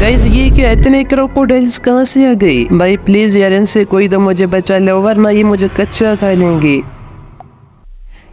Guys, ये क्या इतने क्रोकोडाइल्स कहाँ से आ गई? भाई प्लीज़ यार, इनसे कोई तो मुझे बचा लो, वरना ये मुझे कच्चा खा लेंगे।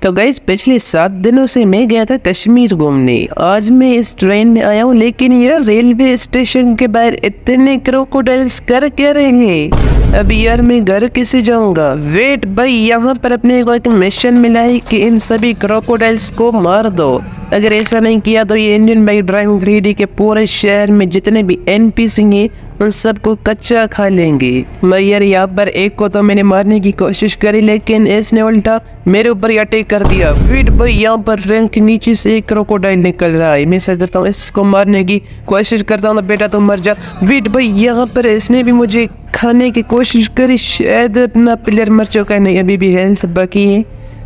तो गाइज़ पिछले सात दिनों से मैं गया था कश्मीर घूमने। आज मैं इस ट्रेन में आया हूँ, लेकिन यार रेलवे स्टेशन के बाहर इतने क्रोकोडाइल्स कर क्या रहे हैं? अभी यार मैं घर कैसे जाऊँगा? वेट भाई, यहाँ पर अपने को एक मिशन मिला है कि इन सभी क्रोकोडाइल्स को मार दो। अगर ऐसा नहीं किया तो ये इंडियन बाइक ड्राइविंग थ्री के पूरे शहर में जितने भी एन हैं, उन सबको कच्चा खा लेंगे। मैं यार यहाँ पर एक को तो मैंने मारने की कोशिश करी, लेकिन इसने उल्टा मेरे ऊपर ही अटैक कर दिया। वेट भाई, यहाँ पर रैंक के नीचे से एक क्रोकोडाइल निकल रहा है। मैं ऐसा करता हूँ इसको मारने की कोशिश करता हूँ बेटा तुम मर जा। वीट भाई, यहाँ पर इसने भी मुझे खाने की कोशिश करी, शायद अपना प्लेयर मर चुका नहीं, अभी भी हेल्थ बाकी है।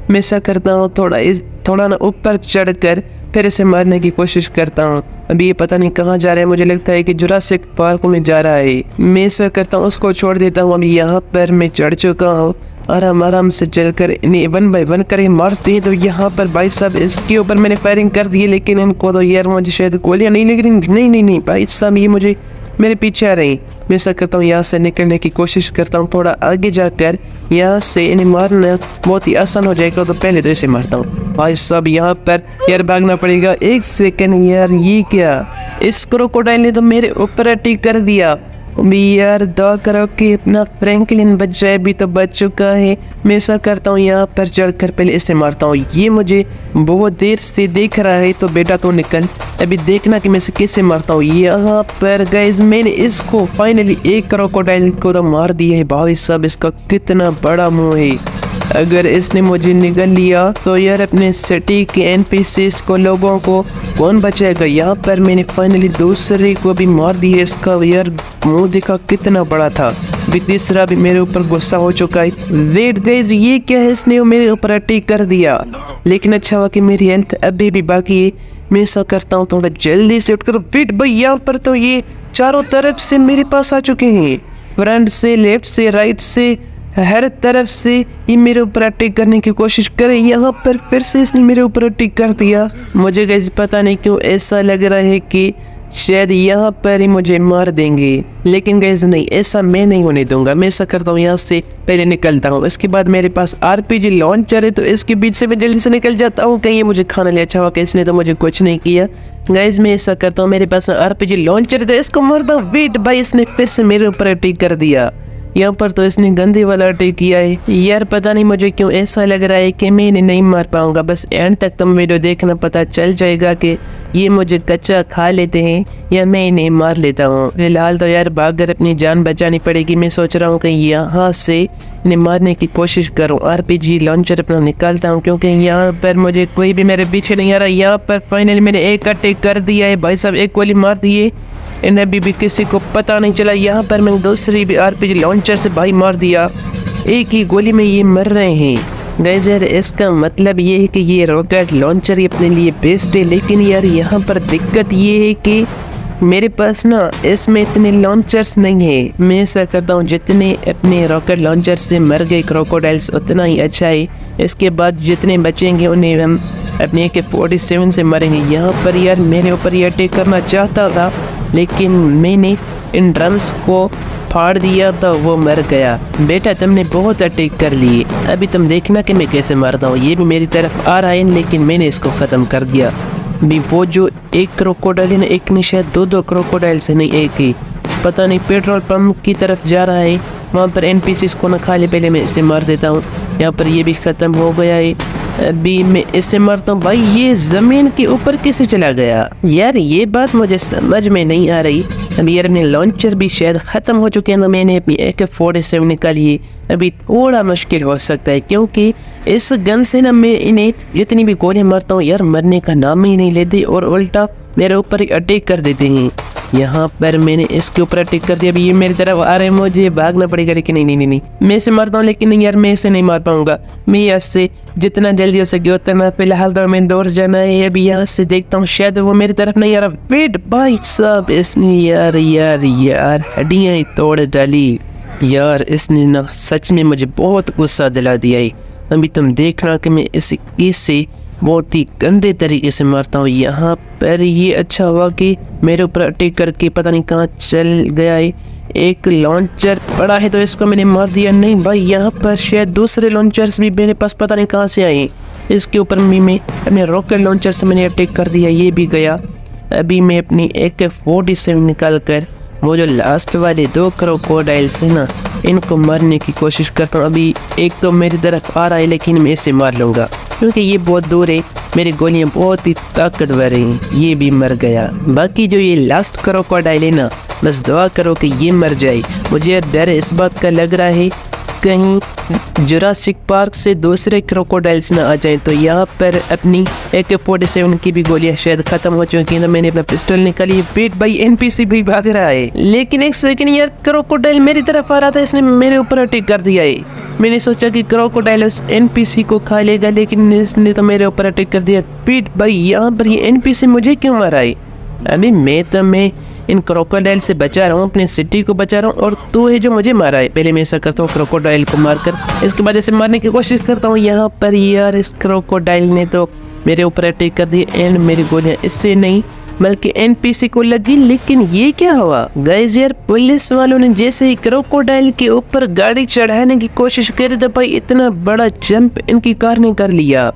मैं ऐसा करता हूँ, थोड़ा इस, थोड़ा ना ऊपर चढ़कर फिर इसे मारने की कोशिश करता हूँ। अभी ये पता नहीं कहाँ जा रहा है, मुझे लगता है कि जुरासिक पार्क में जा रहा है। मैं ऐसा करता हूँ, उसको छोड़ देता हूँ। अभी यहाँ पर मैं चढ़ चुका हूँ। आराम आराम से चलकर इन्हें वन बाई वन कर, मारते हैं। तो यहाँ पर भाई साहब, इसके ऊपर मैंने फायरिंग कर दी है, लेकिन इनको तो यार मुझे शायद गोलियाँ नहीं लग रही। नहीं नहीं नहीं, भाई साहब, ये मुझे मेरे पीछे आ रही। मैं ऐसा करता हूँ, यहाँ से निकलने की कोशिश करता हूँ, थोड़ा आगे जाकर यहाँ से इन्हें मारना बहुत ही आसान हो जाएगा तो पहले तो इसे मारता हूँ। भाई सब यहाँ पर यार भागना पड़ेगा। एक सेकेंड यार, ये क्या? इस क्रोकोडाइल ने तो मेरे ऊपर अटैक कर दिया। यार दुआ करो कि अपना फ्रैंकलिन बच जाए भी तो बच चुका है। मैं ऐसा करता हूँ, यहाँ पर चढ़कर पहले इसे मारता हूँ। ये मुझे बहुत देर से देख रहा है तो बेटा तो निकल। अभी देखना कि मैं इसे कैसे मारता हूँ। यहाँ पर गैस मैंने इसको फाइनली एक क्रोकोडाइल को तो मार दिया है। भाई साहब, इसका कितना बड़ा मुँह है। अगर इसने मुझे निगल लिया तो यार अपने सिटी के एन को, लोगों को कौन बचाएगा? यहाँ पर मैंने फाइनली दूसरे को भी मार दिया इसका यार मुँह देखा कितना बड़ा था। भी तीसरा भी मेरे ऊपर गुस्सा हो चुका है। वेट गैस ये क्या है? इसने मेरे ऊपर अटैक कर दिया। लेकिन अच्छा हुआ कि मेरी हेल्थ अभी भी बाकी है। मैं ऐसा करता हूँ, थोड़ा जल्दी से उठकर। वेट भाई, यहाँ पर तो ये चारों तरफ़ से मेरे पास आ चुके हैं। फ्रंट से लेफ़्ट से राइट से हर तरफ़ से ये मेरे ऊपर अटैक करने की कोशिश करे, यहाँ पर फिर से इसने मेरे ऊपर अटैक कर दिया। मुझे कैसे पता नहीं क्यों ऐसा लग रहा है कि शायद यहाँ पर ही मुझे मार देंगे। लेकिन गैस नहीं, ऐसा मैं नहीं होने दूँगा। मैं ऐसा करता हूँ, यहाँ से पहले निकलता हूँ। इसके बाद मेरे पास आरपीजी लॉन्चर है तो इसके बीच से मैं जल्दी से निकल जाता हूँ। कहीं मुझे खाना ले अच्छा हुआ इसने तो मुझे कुछ नहीं किया। गैस मैं ऐसा करता हूँ, मेरे पास आरपीजी लॉन्चर है तो इसको मारता हूँ वेट भाई, इसने फिर से मेरे ऊपर अटैक कर दिया। यहाँ पर तो इसने गंदे वाला अटैक किया है। यार पता नहीं मुझे क्यों ऐसा लग रहा है कि मैं इन्हें नहीं मार पाऊँगा। बस एंड तक तुम वीडियो देखना पता चल जाएगा कि ये मुझे कच्चा खा लेते हैं या मैं इन्हें मार लेता हूँ। फ़िलहाल तो यार भाग कर अपनी जान बचानी पड़ेगी। मैं सोच रहा हूँ कि यहाँ से इन्हें मारने की कोशिश करूँ। आर पी जी लॉन्चर अपना निकालता हूँ क्योंकि यहाँ पर मुझे कोई भी मेरे पीछे नहीं आ रहा। यहाँ पर फाइनली मैंने एक अटैक कर दिया है। भाई साहब, एक गोली मार दिए इन्हें अभी भी किसी को पता नहीं चला। यहाँ पर मैंने दूसरी भी आरपीजी लॉन्चर से भाई मार दिया। एक ही गोली में ये मर रहे हैं। गैस यार इसका मतलब ये है कि ये रॉकेट लॉन्चर ही अपने लिए बेस्ट है। लेकिन यार, यहाँ पर दिक्कत ये है कि मेरे पास ना इसमें इतने लॉन्चर्स नहीं है। मैं ऐसा करता हूँ, जितने अपने रॉकेट लॉन्चर से मर गए क्रोकोडाइल्स, उतना ही अच्छा है। इसके बाद जितने बचेंगे, उन्हें हम अपने के फोर्टी सेवन से मरेंगे। यहाँ पर यार, मेरे ऊपर ये अटैक करना चाहता था। लेकिन मैंने इन ड्रम्स को फाड़ दिया तो वो मर गया। बेटा, तुमने बहुत अटैक कर लिए। अभी तुम देखना कि मैं कैसे मारता हूँ। ये भी मेरी तरफ़ आ रहा है, लेकिन मैंने इसको ख़त्म कर दिया। भी वो जो एक क्रोकोडाइल है ना, एक नहीं, शायद दो दो क्रोकोडाइल से नहीं, एक ही। पता नहीं, पेट्रोल पंप की तरफ़ जा रहा है। वहाँ पर एन पी को ना खा ले पहले मैं इसे मार देता हूँ। यहाँ पर ये भी ख़त्म हो गया है। अभी मैं इससे मरता हूँ। भाई, ये ज़मीन के ऊपर कैसे चला गया? यार, ये बात मुझे समझ में नहीं आ रही। अभी यार, अपने लॉन्चर भी शायद ख़त्म हो चुके हैं तो मैंने अपनी ए के सेवन निकाली अभी थोड़ा मुश्किल हो सकता है, क्योंकि इस गन से ना मैं इन्हें जितनी भी गोलियाँ मरता हूँ, यार, मरने का नाम ही नहीं लेते और उल्टा मेरे ऊपर अटैक कर देते हैं। यहाँ पर मैंने इसके ऊपर अटैक कर दिया। अभी ये मेरी तरफ़ आ रहे हैं, मुझे भागना पड़ेगा, लेकिन नहीं नहीं नहीं। मैं इसे मारता हूँ, लेकिन नहीं यार, मैं इसे नहीं मार पाऊँगा। मैं यहाँ से जितना जल्दी हो सके उतना फ़िलहाल तो मैं दौड़ जाना है। अभी यहाँ से देखता हूँ, शायद वो मेरी तरफ़ नहीं आ रहा। वेट, भाई साहब, इसने यार यार यार, हड्डियाँ ही तोड़ डाली। यार, इसने ना सच में मुझे बहुत गुस्सा दिला दिया है। अभी तुम देखना कि मैं इस कैसे बहुत ही गंदे तरीके से मारता हूँ। यहाँ पर ये अच्छा हुआ कि मेरे ऊपर अटैक करके पता नहीं कहाँ चल गया है। एक लॉन्चर पड़ा है तो इसको मैंने मार दिया। नहीं भाई, यहाँ पर शायद दूसरे लॉन्चर्स भी मेरे पास पता नहीं कहाँ से आए। इसके ऊपर भी मैं अपने रॉकेट लॉन्चर से मैंने अटैक कर दिया, ये भी गया। अभी मैं अपनी ए के फोर्टी सेवन निकाल कर वो जो लास्ट वाले दो क्रोकोडाइल्स है ना, इनको मारने की कोशिश करता हूँ। अभी एक तो मेरी तरफ़ आ रहा है, लेकिन मैं इसे मार लूँगा। क्योंकि ये बहुत दूर है। मेरी गोलियाँ बहुत ही ताकतवर हैं। ये भी मर गया। बाकी जो ये लास्ट क्रोकोडाइल है ना, बस दुआ करो कि ये मर जाए। मुझे डर इस बात का लग रहा है कहीं जुरासिक पार्क से दूसरे क्रोकोडाइल्स ना आ जाए तो यहाँ पर अपनी ए के फोर्टी सेवन की भी गोलियाँ शायद खत्म हो चुकी हैं तो मैंने अपना पिस्टल निकाली पेट भाई एनपीसी भी भाग रहा है। लेकिन एक सेकंड यार क्रोकोडाइल मेरी तरफ़ आ रहा था, इसने मेरे ऊपर अटैक कर दिया है। मैंने सोचा कि क्रोकोडाइल उस एनपीसी को खा लेगा, लेकिन इसने तो मेरे ऊपर अटैक कर दिया। पीट भाई यहाँ पर ये एनपीसी मुझे क्यों मारा है? अभी मैं तो मैं इन क्रोकोडाइल से बचा रहा हूँ, अपनी सिटी को बचा रहा हूँ और तू है जो मुझे मारा है। पहले मैं ऐसा करता हूँ, क्रोकोडाइल को मारकर। इसके बाद ऐसे मारने की कोशिश करता हूँ। यहाँ पर यार, इस क्रोकोडाइल ने तो मेरे ऊपर अटैक कर दिया एंड मेरी गोलियाँ इससे नहीं, बल्कि एनपीसी को लगी। लेकिन ये क्या हुआ? गैस यार, पुलिस वालों ने जैसे ही क्रोकोडाइल के ऊपर गाड़ी चढ़ाने की कोशिश करी तो भाई इतना बड़ा जंप इनकी कार ने कर लिया।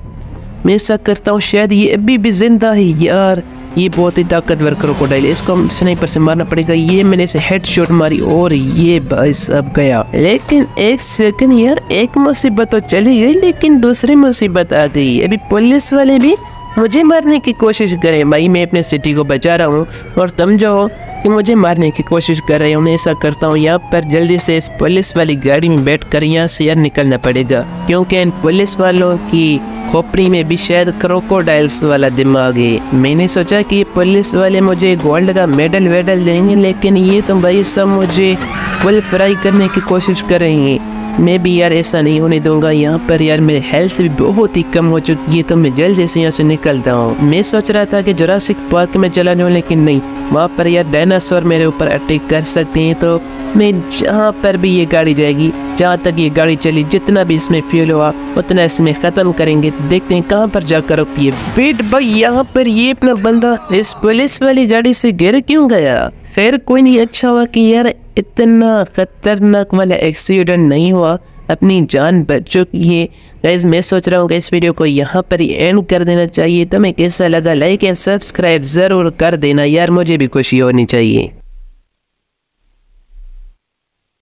मैं ऐसा करता हूँ, शायद ये अभी भी ज़िंदा है यार। ये बहुत ही ताकतवर क्रोकोडाइल इसको हम स्नाइपर से मारना पड़ेगा। ये मैंने इसे हेड शॉट मारी और ये भाई सब गया। लेकिन एक सेकंड यार, एक मुसीबत तो चली गई, लेकिन दूसरी मुसीबत आ गई। अभी पुलिस वाले भी मुझे मारने की कोशिश करें भाई, मैं अपने सिटी को बचा रहा हूँ और तुम जो हो कि मुझे मारने की कोशिश कर रहे हो। मैं ऐसा करता हूँ, यहाँ पर जल्दी से इस पुलिस वाली गाड़ी में बैठ कर यहाँ से यार निकलना पड़ेगा। क्योंकि इन पुलिस वालों की खोपड़ी में भी शायद क्रोकोडाइल्स वाला दिमाग है। मैंने सोचा कि पुलिस वाले मुझे गोल्ड का मेडल वेडल देंगे, लेकिन ये तो भाई सब मुझे फुल फ्राई करने की कोशिश करेंगे मैं भी यार ऐसा नहीं होने दूँगा, यहाँ पर यार मेरी हेल्थ भी बहुत ही कम हो चुकी है तो मैं जल्दी से यहाँ से निकलता हूँ। मैं सोच रहा था कि जुरासिक पार्क में चला जाऊँ लेकिन नहीं। वहाँ पर यार डायनासोर मेरे ऊपर अटैक कर सकते हैं तो मैं जहाँ पर भी ये गाड़ी जाएगी, जहाँ तक ये गाड़ी चली, जितना भी इसमें फ्यूल हुआ, उतना इसमें ख़त्म करेंगे देखते हैं कहाँ पर जाकर रुकती है। बेट भाई, यहाँ पर ये अपना बंदा इस पुलिस वाली गाड़ी से गिर क्यों गया? फिर कोई नहीं अच्छा हुआ कि यार इतना खतरनाक वाला एक्सीडेंट नहीं हुआ। अपनी जान बच चुकी है। गैस मैं सोच रहा हूँ कि इस वीडियो को यहाँ पर ही एंड कर देना चाहिए। तो मैं कैसा लगा लाइक एंड सब्सक्राइब ज़रूर कर देना। यार, मुझे भी खुशी होनी चाहिए।